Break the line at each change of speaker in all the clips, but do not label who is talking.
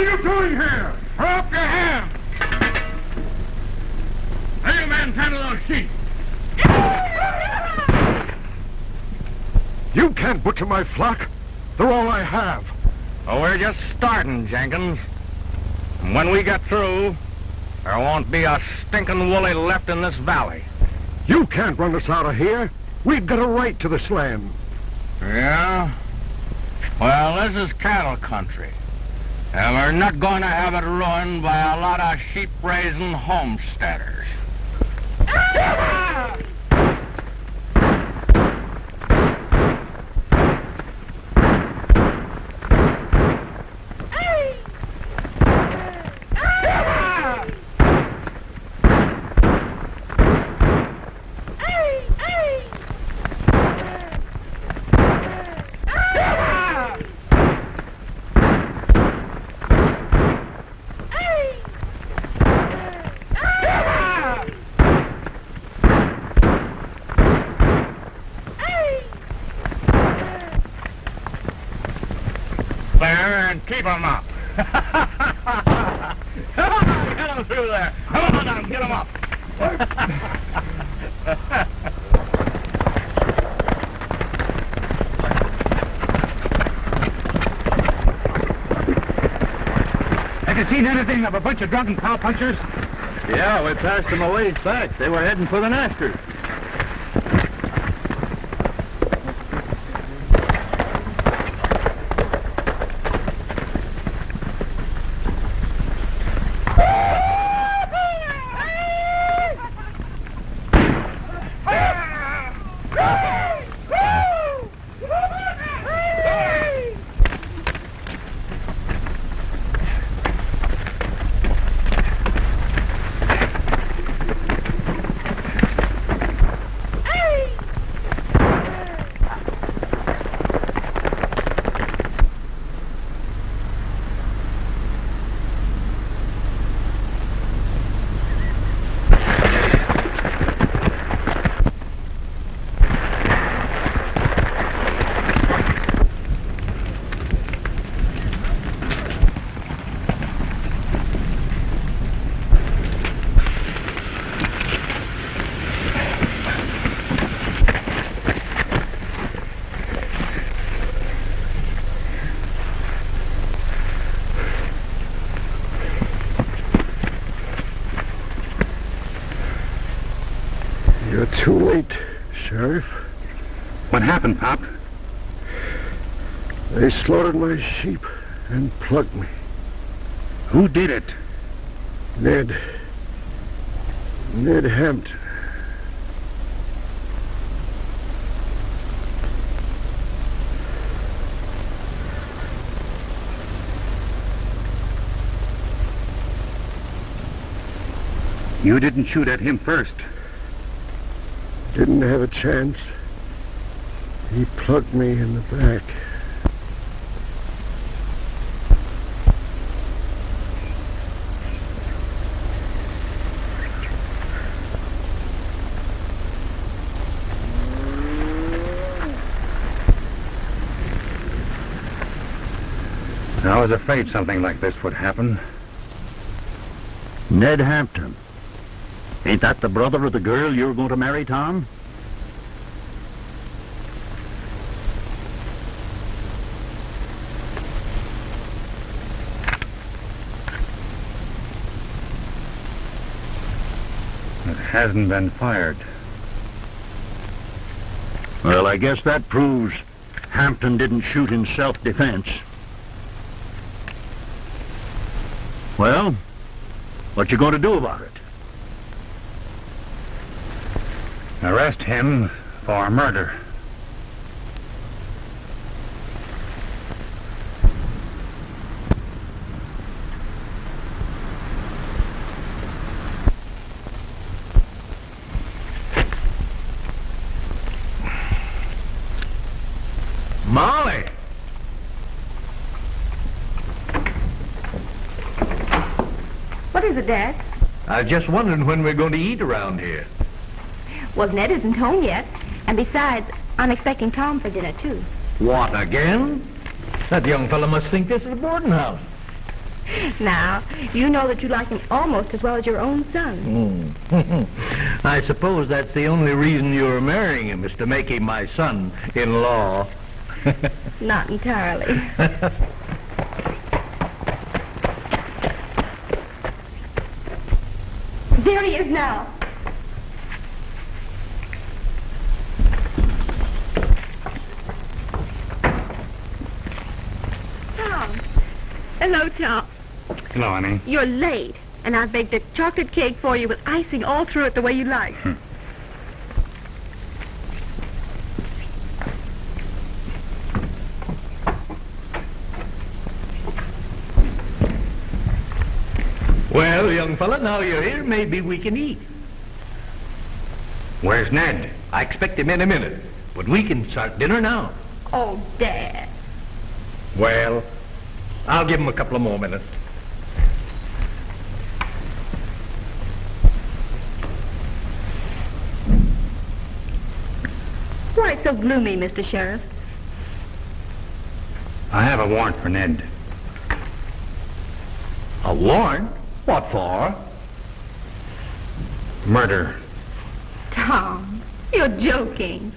are you doing here?
Throw up your hands! Hey, you man, handle those sheep.
You can't butcher my flock. They're all I have.
Oh, we're just starting, Jenkins. And when we get through, there won't be a stinking woolly left in this valley.
You can't run us out of here. We've got a right to this land.
Yeah? Well, this is cattle country. And we're not going to have it ruined by a lot of sheep-raising homesteaders. Ah! Keep 'em up. Get 'em through there. Come on now, get 'em up.
Have you seen anything of a bunch of drunken cowpunchers?
Yeah, we passed them a ways back. They were heading for the Nasters.
You're too late, Sheriff.
What happened, Pop?
They slaughtered my sheep and plugged me.
Who did it?
Ned. Ned Hampton.
You didn't shoot at him first.
Didn't have a chance. He plugged me in the back.
I was afraid something like this would happen.
Ned Hampton. Ain't that the brother of the girl you're going to marry, Tom?
It hasn't been fired.
Well, I guess that proves Hampton didn't shoot in self-defense. Well, what you going to do about it?
Arrest him for murder.
Molly!
What is it, Dad?
I was just wondering when we're going to eat around here.
Well, Ned isn't home yet. And besides, I'm expecting Tom for dinner, too.
What, again? That young fellow must think this is a boarding house.
Now, you know that you like him almost as well as your own son.
Hmm. I suppose that's the only reason you're marrying him, is to make him my son-in-law.
Not entirely. there he is now. Tom. Hello, Tom.
Hello, honey.
You're late, and I've baked a chocolate cake for you with icing all through it the way you like. Hmm.
Well, young fella, now you're here, maybe we can eat.
Where's Ned?
I expect him in a minute, but we can start dinner now.
Oh, Dad.
Well, I'll give him a couple of more minutes.
Why so gloomy, Mr. Sheriff?
I have a warrant for Ned.
A warrant? What for?
Murder.
Tom, you're joking.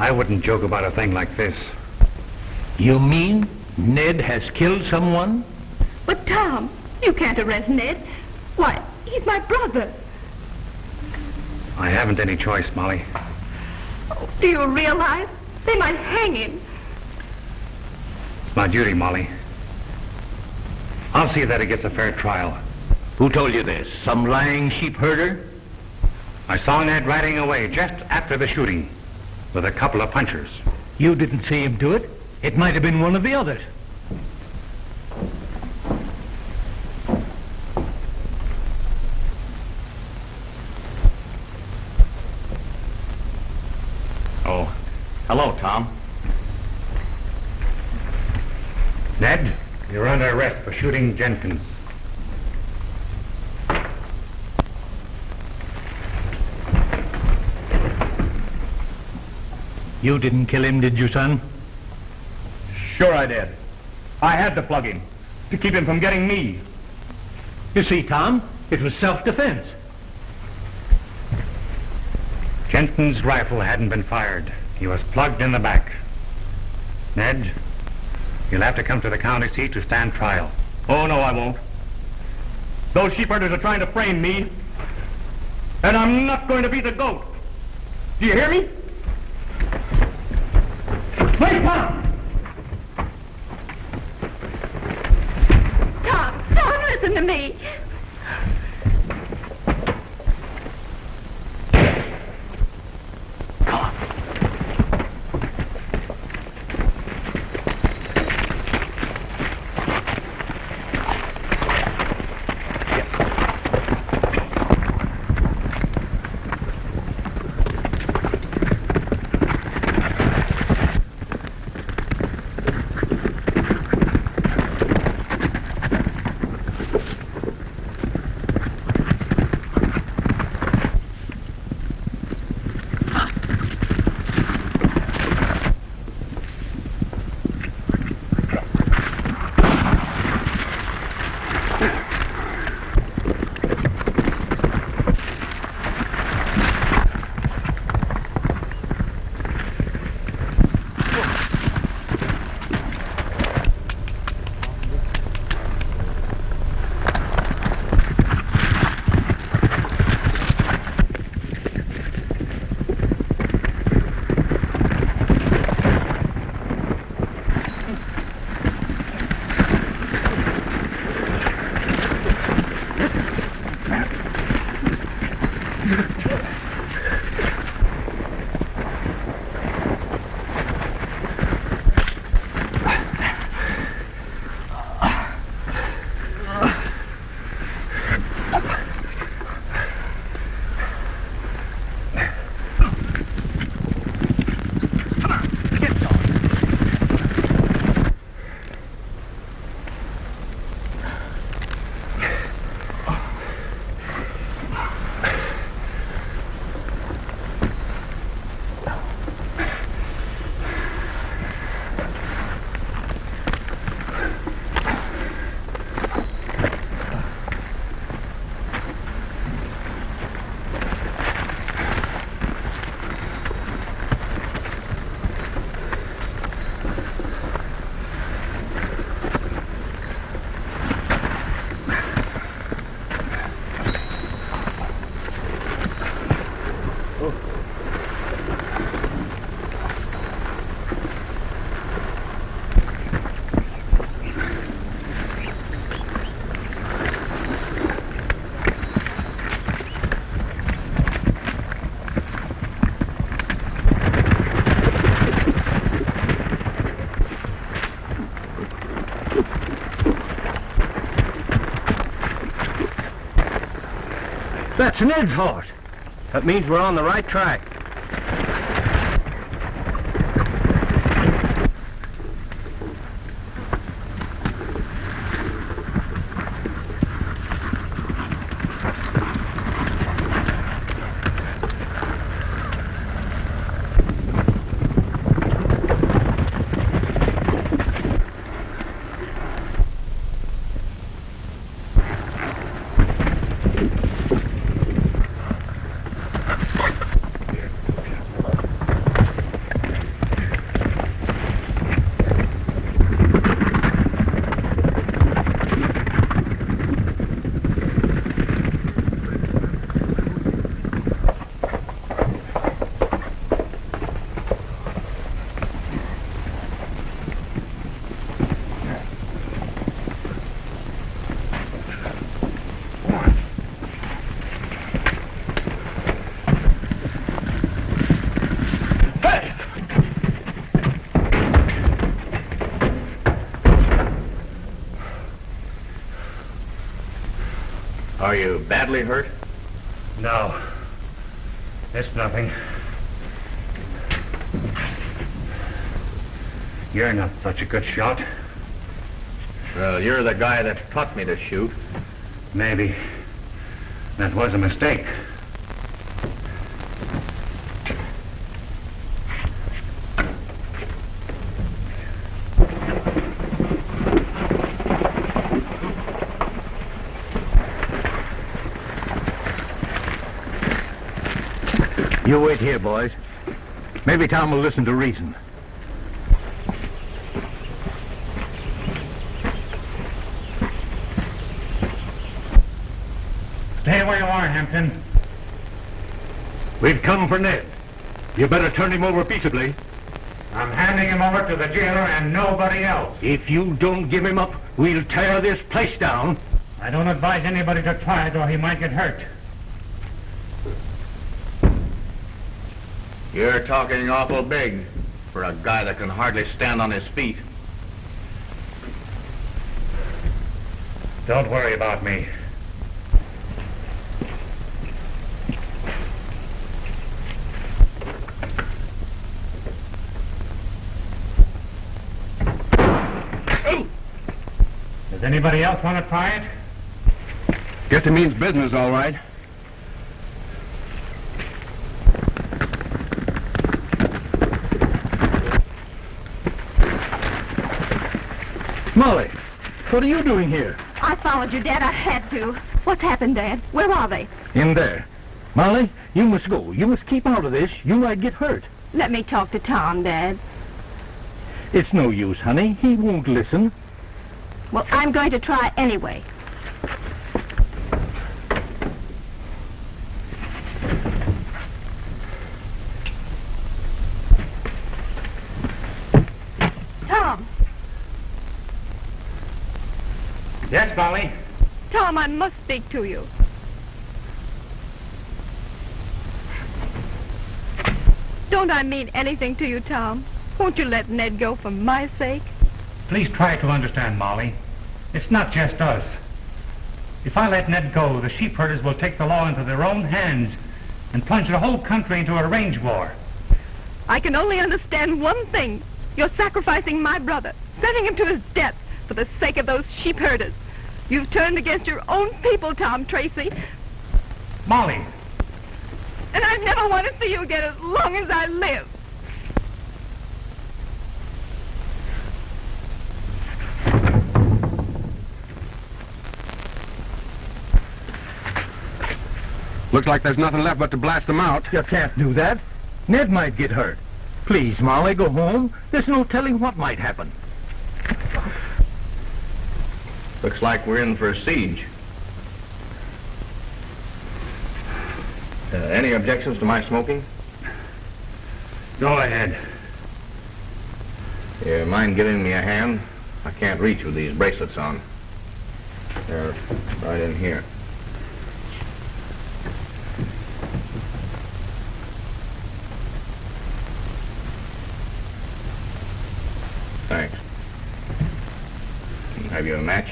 I wouldn't joke about a thing like this.
You mean Ned has killed someone?
But, Tom, you can't arrest Ned. Why, he's my brother.
I haven't any choice, Molly.
Oh, do you realize? They might hang him.
It's my duty, Molly. I'll see that he gets a fair trial.
Who told you this? Some lying sheep herder?
I saw Ned riding away just after the shooting with a couple of punchers.
You didn't see him do it. It might have been one of the others.
Oh, hello, Tom.
Ned, you're under arrest for shooting Jenkins.
You didn't kill him, did you, son?
Sure I did. I had to plug him to keep him from getting me.
You see, Tom, it was self-defense.
Jenkins' rifle hadn't been fired. He was plugged in the back. Ned, you'll have to come to the county seat to stand trial.
Oh, no, I won't. Those sheepherders are trying to frame me. And I'm not going to be the goat. Do you hear me? Wait, Tom!
Horse. That means we're on the right track.
Are you badly hurt?
No. It's nothing. You're not such a good shot.
Well, you're the guy that taught me to shoot.
Maybe. That was a mistake.
You wait here, boys. Maybe Tom will listen to reason.
Stay where you are, Hampton.
We've come for Ned. You better turn him over peaceably.
I'm handing him over to the jailer and nobody else.
If you don't give him up, we'll tear this place down.
I don't advise anybody to try it or he might get hurt.
You're talking awful big for a guy that can hardly stand on his feet.
Don't worry about me. Does anybody else want to try it?
Guess it means business, all right.
Molly, what are you doing here?
I followed you, Dad. I had to. What's happened, Dad? Where are they?
In there. Molly, you must go. You must keep out of this. You might get hurt.
Let me talk to Tom, Dad.
It's no use, honey. He won't listen.
Well, I'm going to try anyway. Tom,
Yes, Molly.
Tom, I must speak to you. Don't I mean anything to you, Tom? Won't you let Ned go for my sake?
Please try to understand, Molly. It's not just us. If I let Ned go, the sheep herders will take the law into their own hands and plunge the whole country into a range war.
I can only understand one thing. You're sacrificing my brother, sending him to his death for the sake of those sheep herders. You've turned against your own people, Tom Tracy,
Molly,
and I never want to see you again as long as I live.
Looks like there's nothing left but to blast them out.
You can't do that. Ned might get hurt. Please, Molly, go home. There's no telling what might happen.
Looks like we're in for a siege. Uh, any objections to my smoking?
go ahead.
You mind giving me a hand? I can't reach with these bracelets on. They're right in here. Thanks. Have you a match?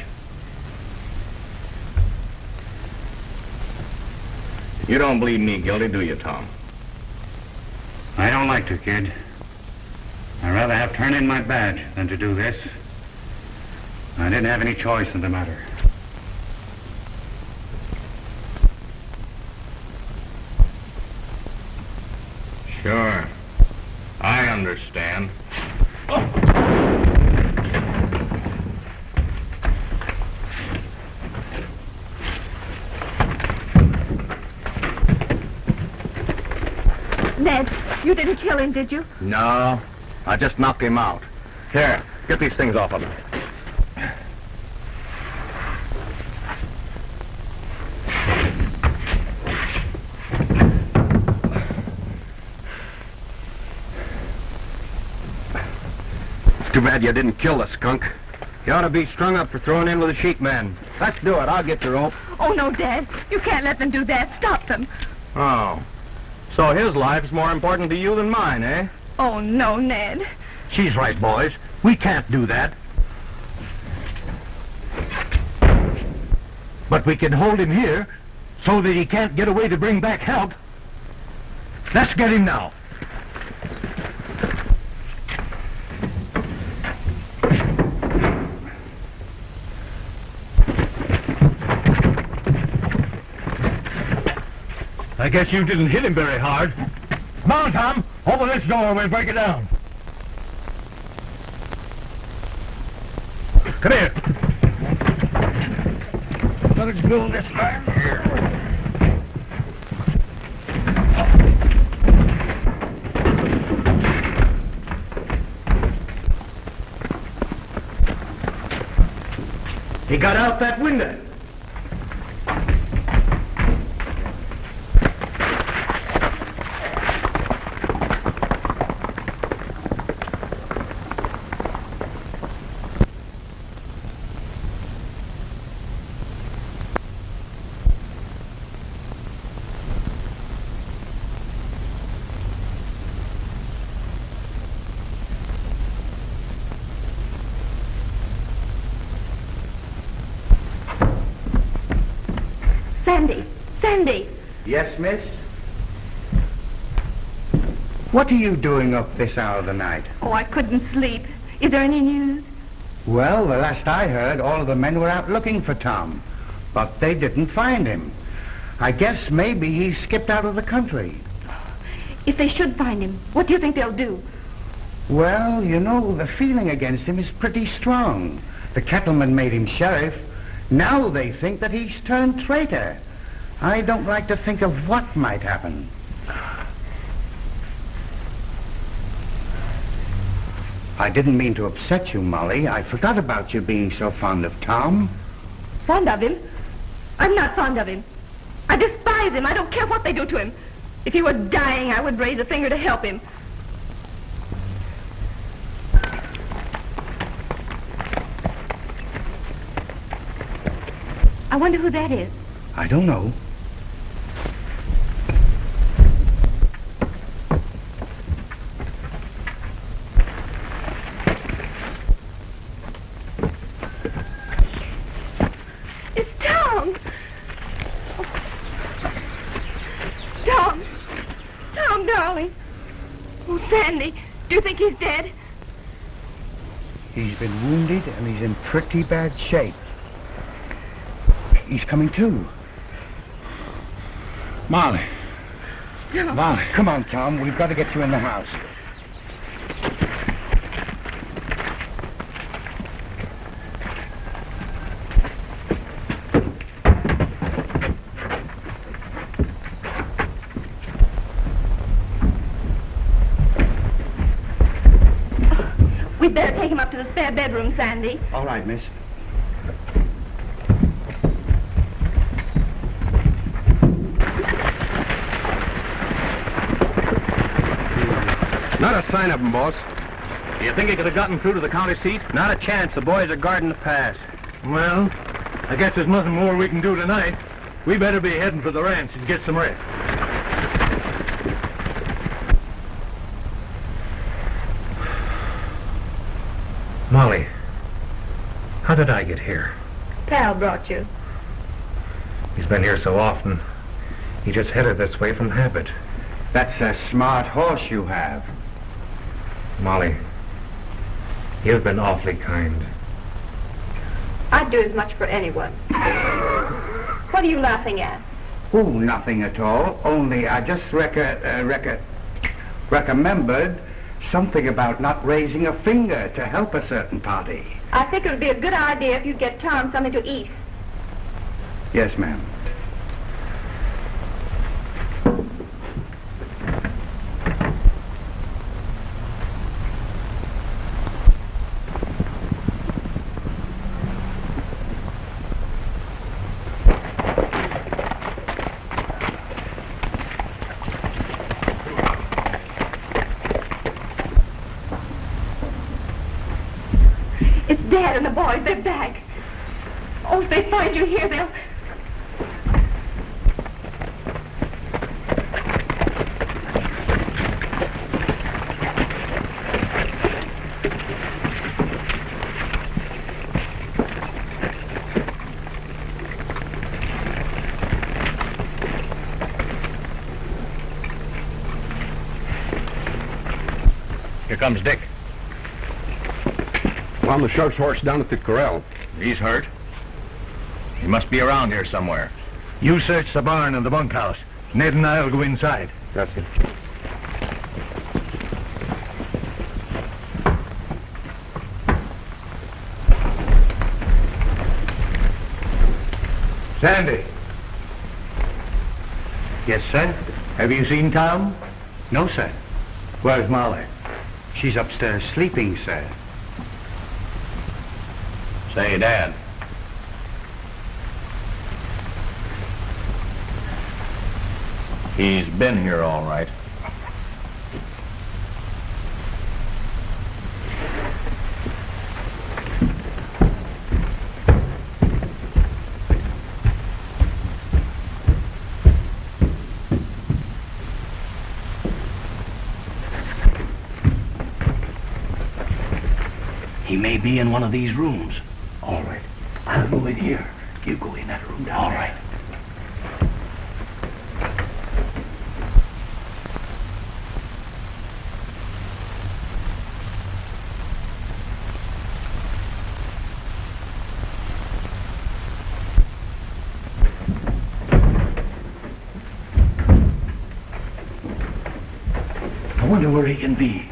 You don't believe me guilty, do you, Tom?
I don't like to, kid. I'd rather have turned in my badge than to do this. I didn't have any choice in the matter.
Sure. I understand.
Ned, you didn't kill him, did you?
No, I just knocked him out. Here, get these things off of him.
Too bad you didn't kill the skunk. You ought to be strung up for throwing in with a sheep man. Let's do it. I'll get the rope.
Oh, no, Dad. You can't let them do that. Stop them.
Oh. So his life's more important to you than mine, eh?
Oh, no, Ned.
She's right, boys. We can't do that. But we can hold him here so that he can't get away to bring back help. Let's get him now. I guess you didn't hit him very hard. Come on, Tom. Open this door and we'll break it down. Come here. Let's go this time here. He got out that window.
Sandy. Sandy.
Yes, miss? What are you doing up this hour of the night?
Oh, I couldn't sleep. Is there any news?
Well, the last I heard, all of the men were out looking for Tom, but they didn't find him. I guess maybe he skipped out of the country.
If they should find him, what do you think they'll do?
Well, you know, the feeling against him is pretty strong. The cattlemen made him sheriff. Now they think that he's turned traitor. I don't like to think of what might happen. I didn't mean to upset you, Molly. I forgot about you being so fond of Tom.
Fond of him? I'm not fond of him. I despise him. I don't care what they do to him. If he were dying, I would raise a finger to help him. I wonder who that is.
I don't know.
It's Tom. Tom. Tom, darling. Oh, Sandy, do you think he's dead?
He's been wounded and he's in pretty bad shape. He's coming too. Molly.
Tom.
Molly, come on, Tom. We've got to get you in the house.
We'd better take him up to the spare bedroom, Sandy.
All right, miss.
Not a sign of him, boss. Do you think he could have gotten through to the county seat? Not a chance. The boys are guarding the pass.
Well, I guess there's nothing more we can do tonight. We better be heading for the ranch and get some rest. Molly, how did I get here?
Pal brought you.
He's been here so often.
He just headed this way from habit.
That's a smart horse you have.
Molly, you've been awfully kind.
I'd do as much for anyone. What are you laughing at?
Oh, nothing at all. Only I just reca- uh, reca- recommembered something about not raising a finger to help a certain party.
I think it would be a good idea if you'd get Tom something to eat.
Yes, ma'am.
It's Dad and the boys. They're back. Oh, if they find you here, they'll...
Here comes Dick.
Found the sheriff's horse down at the corral.
He's hurt. He must be around here somewhere.
You search the barn and the bunkhouse. Ned and I'll go inside.
That's it.
Sandy,
Yes, sir?
have you seen Tom?
No, sir.
Where's Molly?
She's upstairs sleeping, sir.
Say, Dad. He's been here all right.
He may be in one of these rooms. All right. I'll go in here. You go in that room down All right. I wonder where he can be.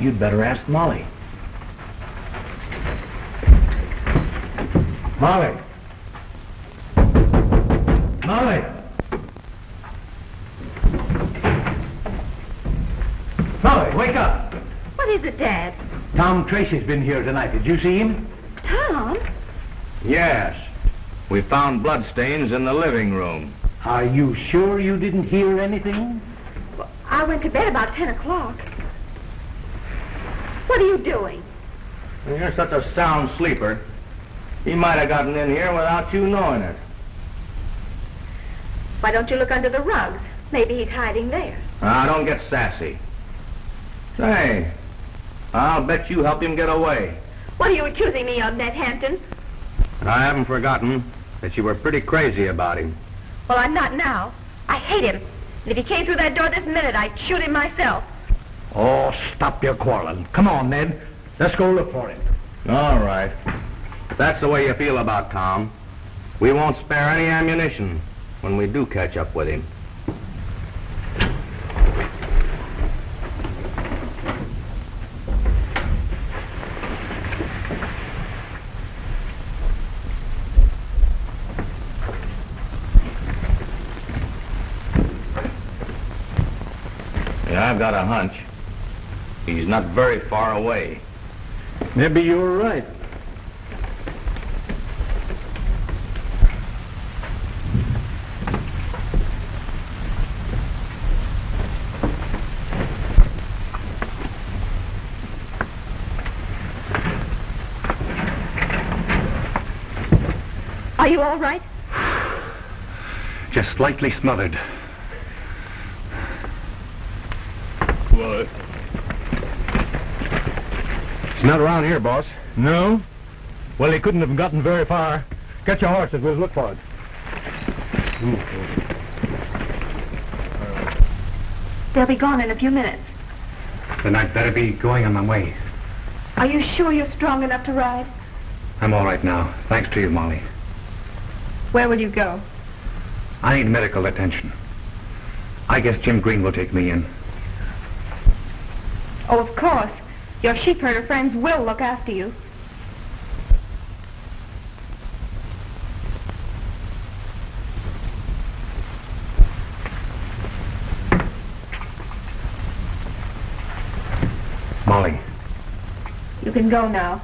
You'd better ask Molly. Molly. Molly. Molly, wake up.
What is it, Dad?
Tom Tracy's been here tonight. Did you see him?
Tom?
Yes. We found bloodstains in the living room.
Are you sure you didn't hear anything?
I went to bed about 10 o'clock. What are you doing?
You're such a sound sleeper. He might have gotten in here without you knowing it.
Why don't you look under the rugs? Maybe he's hiding there.
Now, don't get sassy. Say, I'll bet you helped him get away.
What are you accusing me of, Ned Hampton?
I haven't forgotten that you were pretty crazy about him.
Well, I'm not now. I hate him. And if he came through that door this minute, I'd shoot him myself.
Oh, stop your quarreling. Come on, Ned. Let's go look for him.
All right. If that's the way you feel about Tom, we won't spare any ammunition when we do catch up with him. Got a hunch. He's not very far away.
Maybe you're right.
Are you all right?
Just slightly smothered.
What?
He's not around here, boss.
No? Well, he couldn't have gotten very far. Get your horses. We'll look for it.
They'll be gone in a few minutes.
Then I'd better be going on my way.
Are you sure you're strong enough to ride?
I'm all right now, thanks to you, Molly.
Where will you go?
I need medical attention. I guess Jim Green will take me in.
Oh, of course. Your sheep herder friends will look after you.
Molly,
You can go now.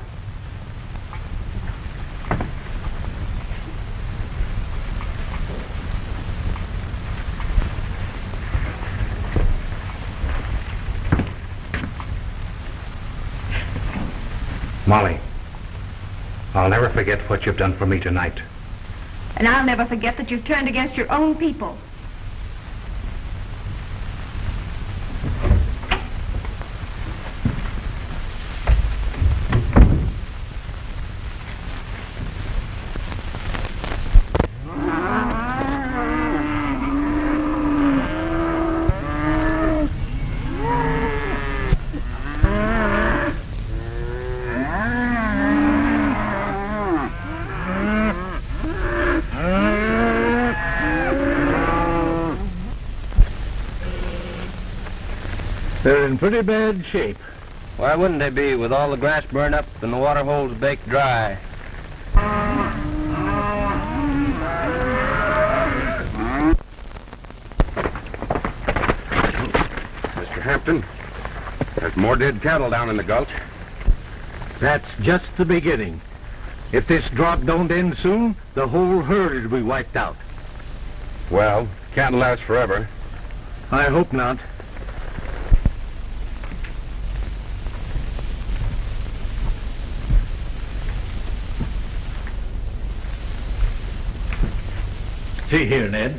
Molly, I'll never forget what you've done for me tonight.
And I'll never forget that you've turned against your own people.
They're in pretty bad shape.
Why wouldn't they be with all the grass burned up and the water holes baked dry?
Mr. Hampton, there's more dead cattle down in the gulch.
That's just the beginning. If this drought don't end soon, the whole herd will be wiped out.
Well, can't last forever.
I hope not. See here, Ned.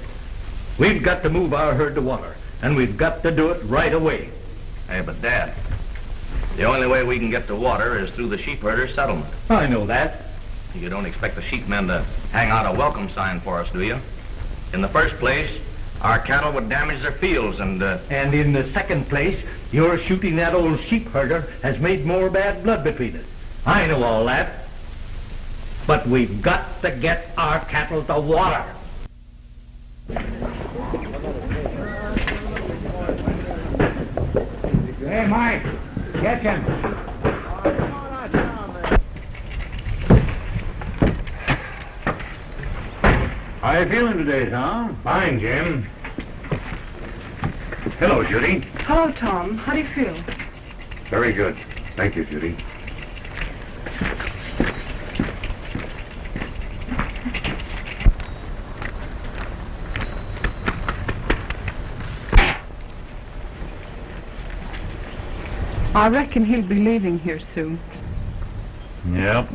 We've got to move our herd to water, and we've got to do it right away.
Hey, but Dad, the only way we can get to water is through the sheep herder settlement.
I know that.
You don't expect the sheepmen to hang out a welcome sign for us, do you? In the first place, our cattle would damage their fields and, uh,
And in the second place, your shooting that old sheep herder has made more bad blood between us. I know all that. But we've got to get our cattle to water.
Hey, Mike, get him.
How you feeling today, Tom?
Fine, Jim. Hello, Judy.
Hello, Tom. How do you feel?
Very good. Thank you, Judy.
I reckon he'll be leaving here soon.
Yep.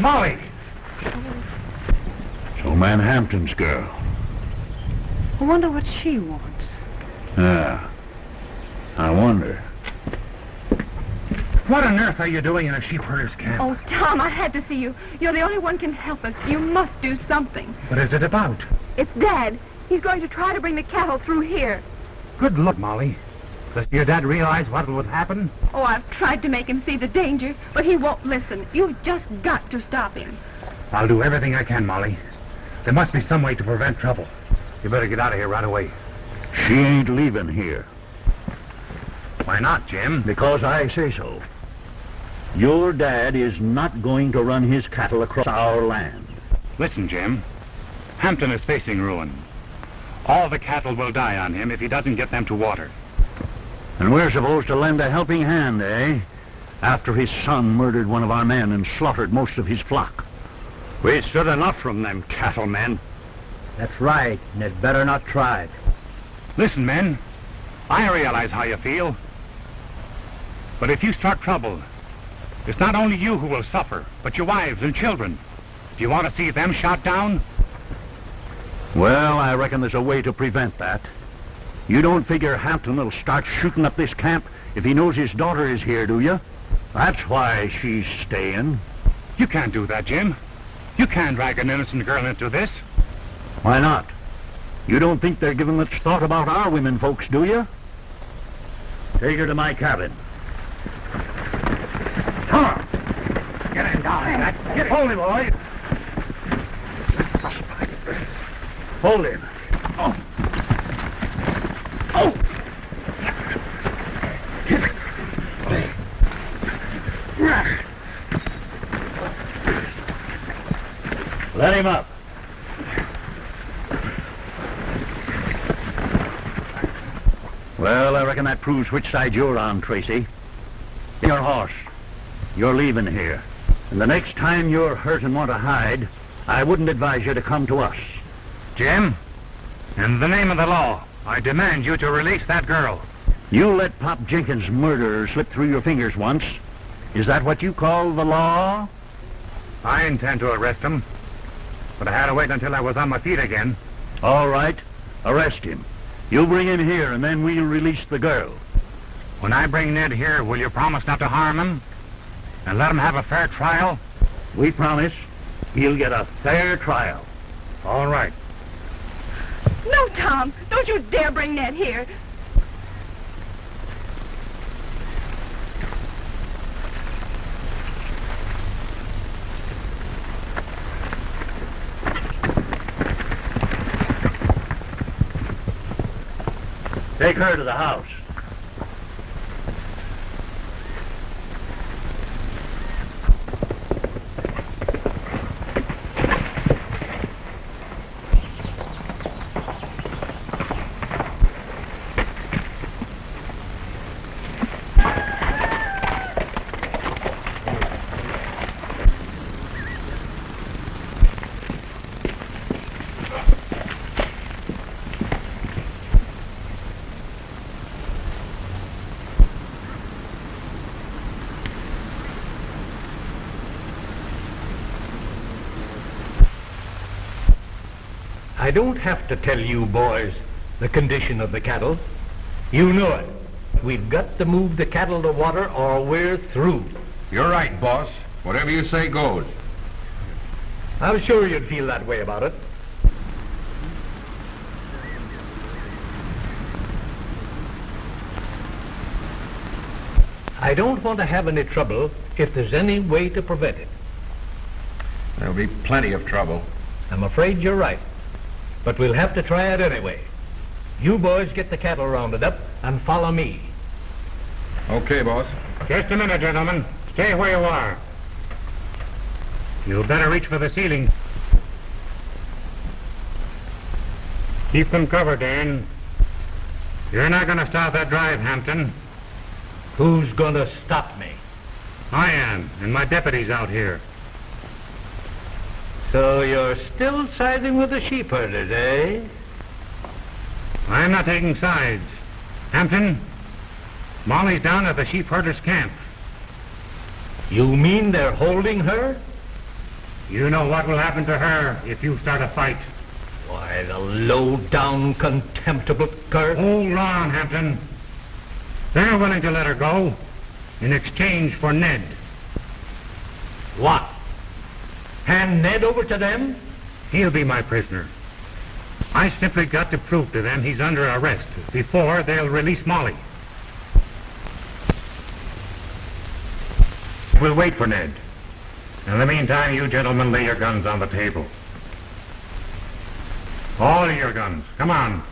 Molly!
So Man Hampton's girl.
I wonder what she wants.
Yeah. I wonder.
What on earth are you doing in a sheep herder's camp?
Oh, Tom, I had to see you. You're the only one can help us. You must do something.
What is it about?
It's Dad. He's going to try to bring the cattle through here.
Good luck, Molly. Does your dad realize what would happen?
Oh, I've tried to make him see the danger, but he won't listen. You've just got to stop him.
I'll do everything I can, Molly. There must be some way to prevent trouble. You better get out of here right away.
She ain't leaving here.
Why not, Jim?
Because I say so. Your dad is not going to run his cattle across our land.
Listen, Jim. Hampton is facing ruin. All the cattle will die on him if he doesn't get them to water.
And we're supposed to lend a helping hand, eh? After his son murdered one of our men and slaughtered most of his flock.
We stood enough from them cattlemen. That's right, and it better not try. It.
Listen, men. I realize how you feel. But if you start trouble, it's not only you who will suffer, but your wives and children. Do you want to see them shot down?
Well, I reckon there's a way to prevent that. You don't figure Hampton will start shooting up this camp if he knows his daughter is here, do you? That's why she's staying.
You can't do that, Jim. You can't drag an innocent girl into this.
Why not? You don't think they're giving much thought about our women folks, do you? Take her to my cabin. Come on. Get Hold him, boys. Hold him. Oh. Oh. Let him up. Well, I reckon that proves which side you're on, Tracy. Your horse. You're leaving here. And the next time you're hurt and want to hide, I wouldn't advise you to come to us.
Jim, in the name of the law, I demand you to release that girl.
You let Pop Jenkins' murderer slip through your fingers once. Is that what you call the law?
I intend to arrest him. But I had to wait until I was on my feet again.
All right. Arrest him. You bring him here, and then we'll release the girl.
When I bring Ned here, will you promise not to harm him? And let him have a fair trial?
We promise he'll get a fair trial.
All right.
No, Tom. Don't you dare bring Ned here.
Take her to the house.
I don't have to tell you boys the condition of the cattle. You know it. We've got to move the cattle to water or we're through.
You're right, boss. Whatever you say goes.
I'm sure you'd feel that way about it. I don't want to have any trouble if there's any way to prevent it.
There'll be plenty of trouble.
I'm afraid you're right. But we'll have to try it anyway. You boys get the cattle rounded up and follow me.
Okay, boss.
Just a minute, gentlemen. Stay where you are. You'd better reach for the ceiling. Keep them covered, Dan. You're not going to stop that drive, Hampton.
Who's gonna stop me?
I am, and my deputy's out here.
So you're still siding with the sheep herders, eh?
I'm not taking sides. Hampton, Molly's down at the sheepherders' camp.
You mean they're holding her?
You know what will happen to her if you start a fight.
Why, the low-down, contemptible cur.
Hold on, Hampton. They're willing to let her go in exchange for Ned.
What? Hand Ned over to them?
He'll be my prisoner. I simply got to prove to them he's under arrest before they'll release Molly. We'll wait for Ned. In the meantime, you gentlemen lay your guns on the table. All your guns. Come on.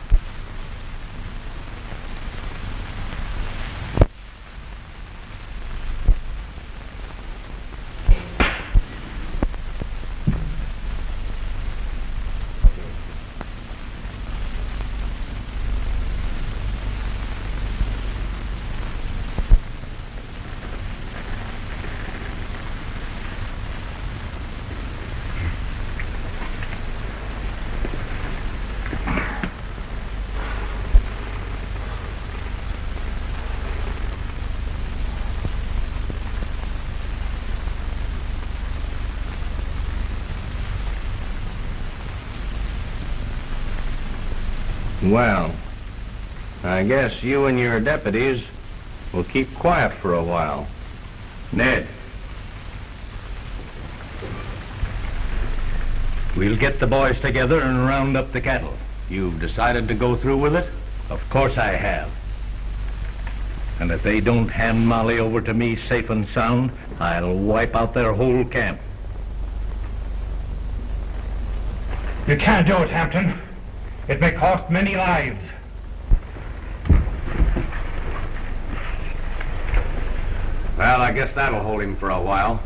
Well, I guess you and your deputies will keep quiet for a while.
Ned. We'll get the boys together and round up the cattle. You've decided to go through with it? Of course I have. And if they don't hand Molly over to me safe and sound, I'll wipe out their whole camp.
You can't do it, Hampton. It may cost many lives.
Well, I guess that'll hold him for a while.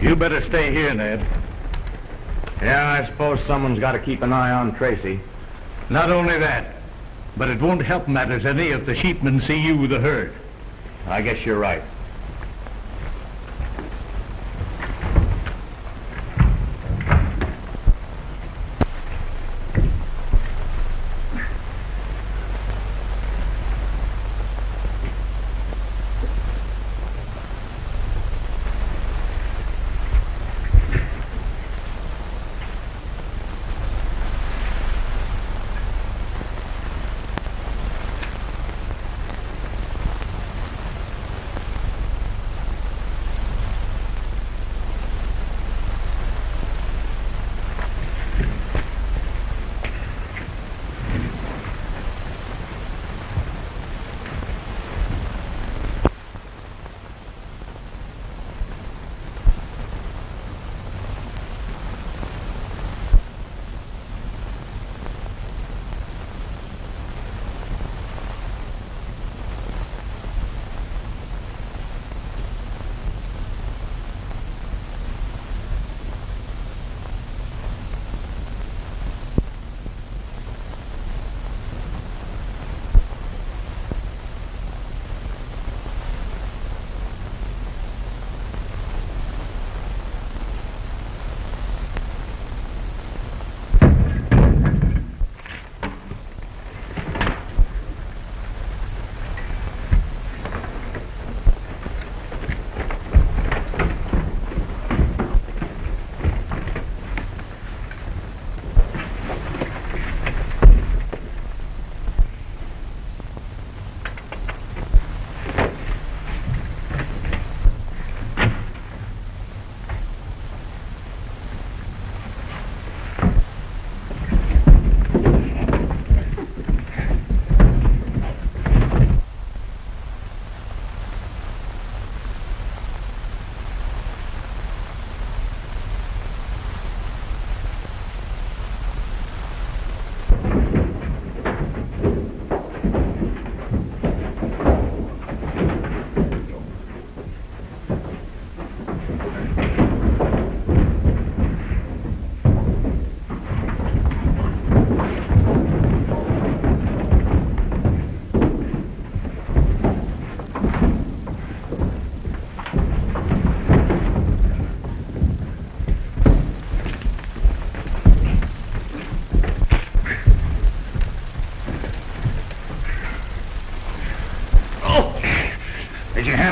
You better stay here, Ned.
Yeah, I suppose someone's got to keep an eye on Tracy.
Not only that, but it won't help matters any if the sheepmen see you with the herd. I guess you're right.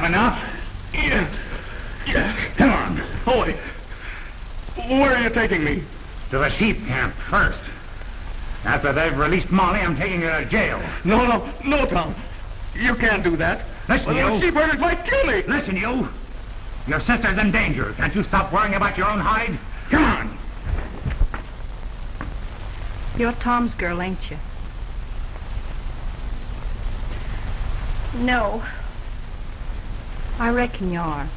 Enough?
Yeah. Yeah.
Come on.
Boy. Where are you taking me?
To the sheep camp first. After they've released Molly, I'm taking her to jail.
No, no, no, Tom. You can't do that.
Listen,
Well,
you.
those sheep herders might kill me.
Listen, you. Your sister's in danger. Can't you stop worrying about your own hide? Come on.
You're Tom's girl, ain't you? No. I reckon you are.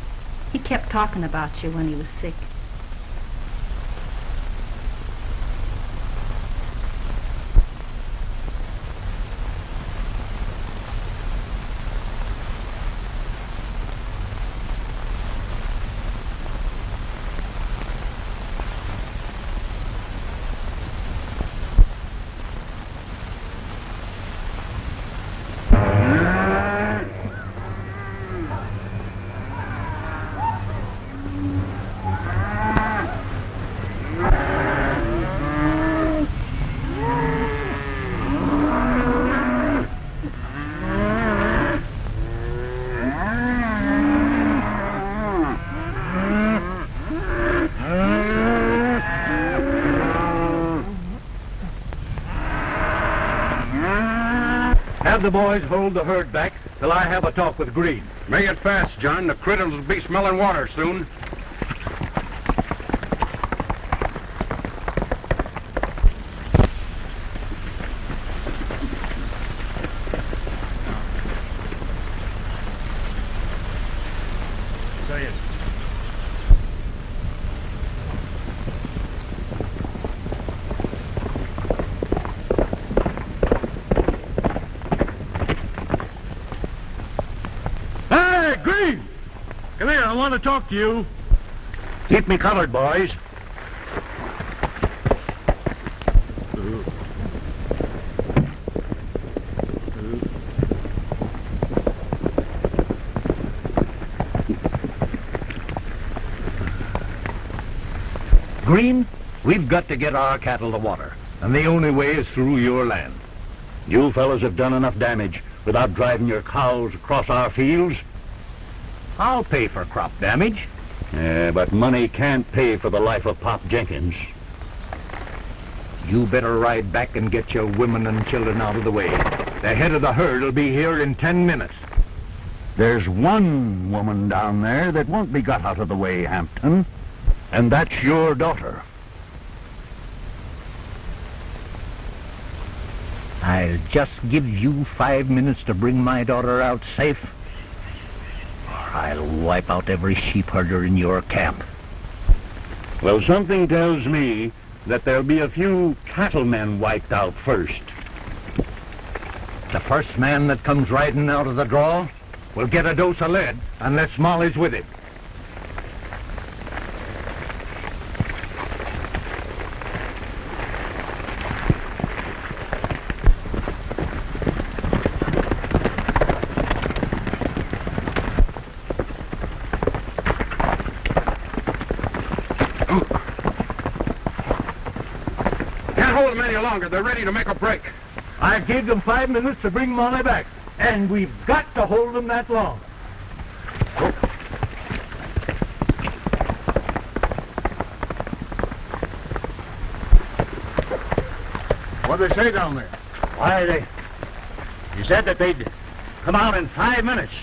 He kept talking about you when he was sick.
Have the boys hold the herd back till I have a talk with Green.
Make it fast, John. The critters will be smelling water soon.
Hey, Green! Come here, You. Keep me covered, boys.
Green, we've got to get our cattle to water. And the only way is through your land.
You fellows have done enough damage without driving your cows across our fields.
I'll pay for crop damage.
Yeah, but money can't pay for the life of Pop Jenkins.
You better ride back and get your women and children out of the way. The head of the herd will be here in ten minutes.
There's one woman down there that won't be got out of the way, Hampton. And that's your daughter.
I'll just give you five minutes to bring my daughter out safe, I'll wipe out every sheep herder in your camp.
Well, something tells me that there'll be a few cattlemen wiped out first.
The first man that comes riding out of the draw will get a dose of lead unless Molly's with him.
Can't hold them any longer. They're ready to make a break.
I gave them five minutes to bring Molly back, and we've got to hold them that long.
What'd they say down there? Why, they... He said that they'd come out in five minutes.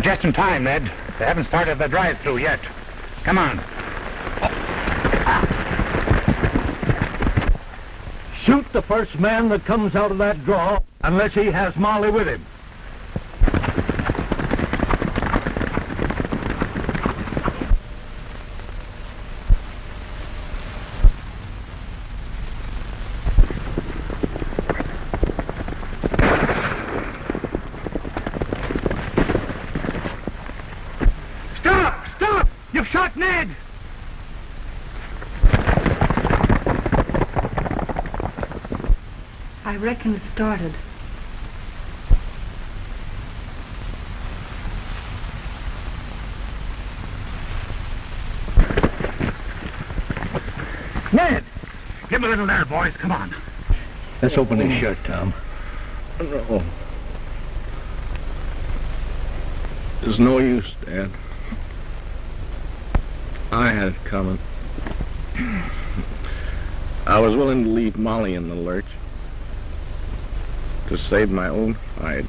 We're just in time, Ned. They haven't started the drive-through yet. Come on.
Shoot the first man that comes out of that draw, unless he has Molly with him.
Stop! Stop! You've shot Ned!
I reckon it started.
Ned! Give him a little there, boys. Come on.
Let's open his shirt, Tom.
No. There's no use, Dad. I had it coming. I was willing to leave Molly in the lurch to save my own hide.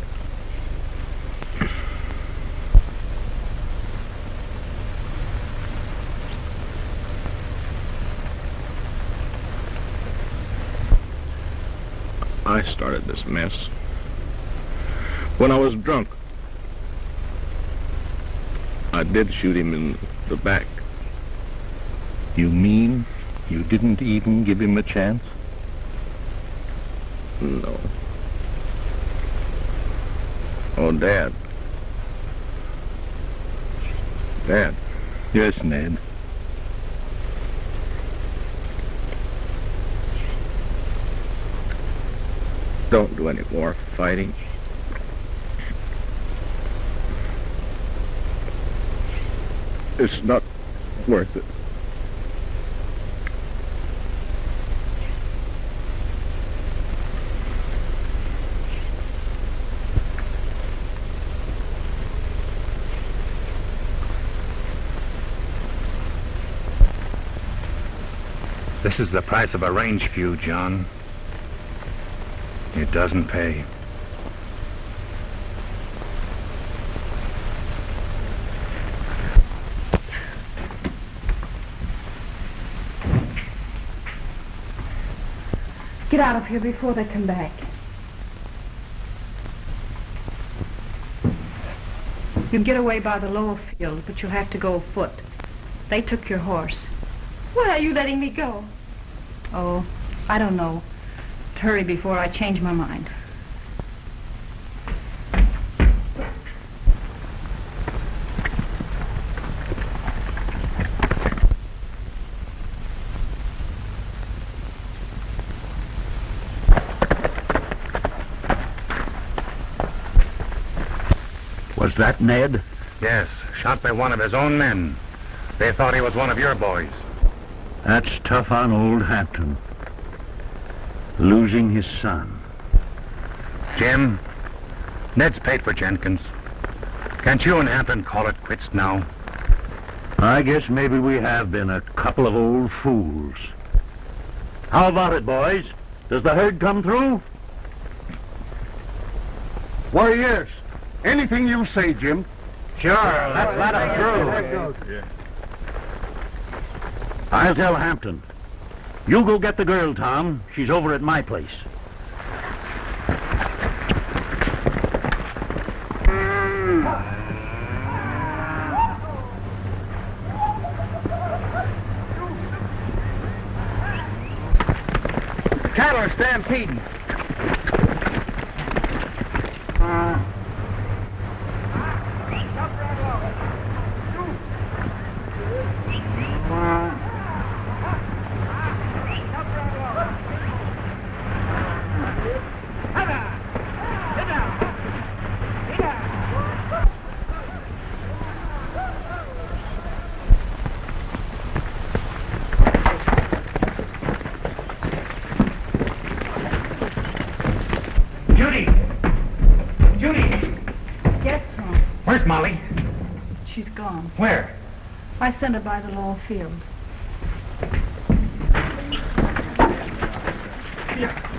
I started this mess when I was drunk. I did shoot him in the back.
You mean you didn't even give him a chance?
No. Oh, Dad. Dad.
Yes, Ned.
Don't do any more fighting. It's not worth it.
Is the price of a range feud, John. It doesn't pay.
Get out of here before they come back. You can get away by the lower field, but you'll have to go afoot. They took your horse. Why are you letting me go? Oh, I don't know. Hurry before I change my mind.
Was that Ned?
Yes, shot by one of his own men. They thought he was one of your boys.
That's tough on old Hampton. Losing his son.
Jim, Ned's paid for Jenkins. Can't you and Hampton call it quits now?
I guess maybe we have been a couple of old fools. How about it, boys? Does the herd come through?
Why, yes. Anything you say, Jim.
Sure, let's let 'em through.
I'll tell Hampton. You go get the girl, Tom. She's over at my place.
Cattle are stampeding.
Judy! Judy!
Yes, Tom.
Where's Molly?
She's gone.
Where?
Sent by the lower field.
Here.